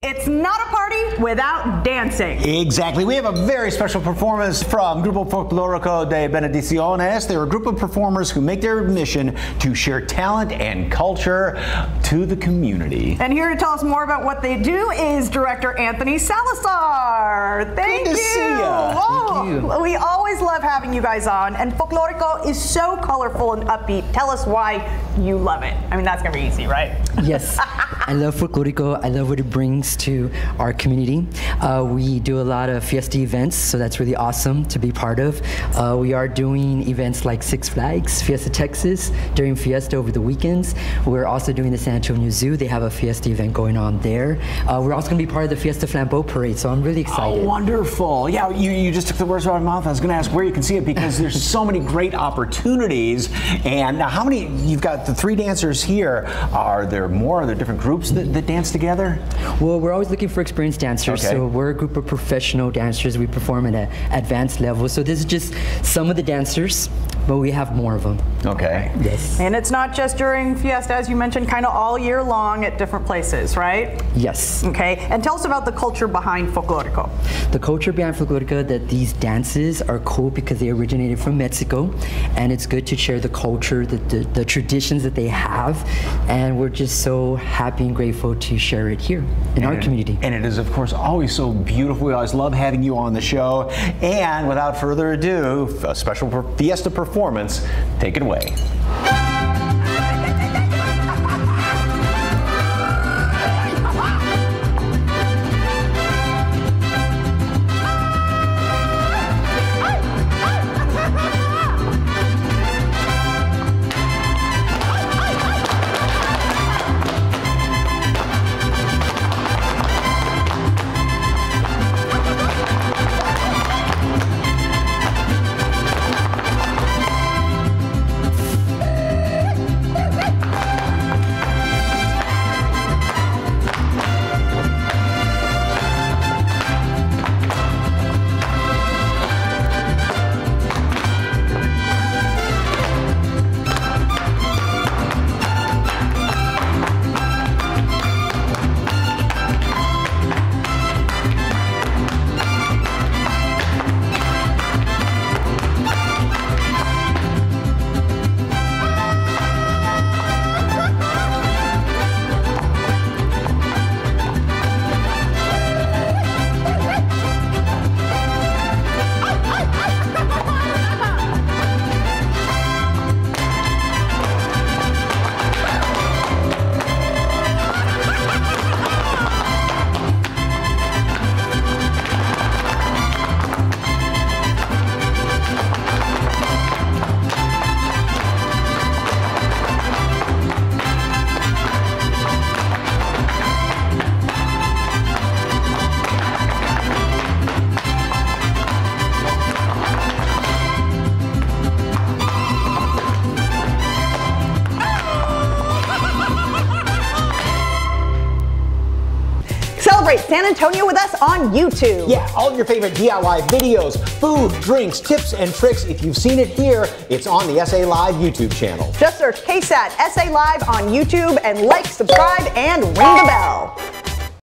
It's not a party without dancing. Exactly. We have a very special performance from Grupo Folklorico de Bendiciones. They're a group of performers who make their mission to share talent and culture to the community. And here to tell us more about what they do is director Anthony Salazar. Thank Good to you. see ya. Oh, Thank you. We always love having you guys on, and Folklorico is so colorful and upbeat. Tell us why you love it. I mean, that's gonna be easy, right? Yes, I love Folklorico. I love what it brings to our community. Uh, we do a lot of fiesta events, so that's really awesome to be part of. Uh, we are doing events like Six Flags, Fiesta Texas during Fiesta over the weekends. We're also doing the San Antonio Zoo. They have a Fiesta event going on there. Uh, we're also going to be part of the Fiesta Flambeau Parade, so I'm really excited. Oh, wonderful. Yeah, you, you just took the words out of my mouth. I was going to ask where you can see it because there's so many great opportunities. And now, how many, you've got the three dancers here. Are there more? Are there different groups that, that dance together? Well, we're always looking for experienced dancers. Okay. So we're a group of professional dancers. We perform at an advanced level. So this is just some of the dancers, but we have more of them. Okay. Yes. And it's not just during Fiesta, as you mentioned, kind of all year long at different places, right? Yes. Okay. And tell us about the culture behind Folklorico. The culture behind Folklorica that these dances are cool because they originated from Mexico, and it's good to share the culture, the, the, the traditions that they have, and we're just so happy and grateful to share it here in our it- community. And it is, of course, always so beautiful. We always love having you on the show. And without further ado, a special Fiesta performance. Take it away. San Antonio with us on YouTube. Yeah, all of your favorite DIY videos, food, drinks, tips, and tricks. If you've seen it here, it's on the SA Live YouTube channel. Just search KSAT SA Live on YouTube and like, subscribe, and ring the bell.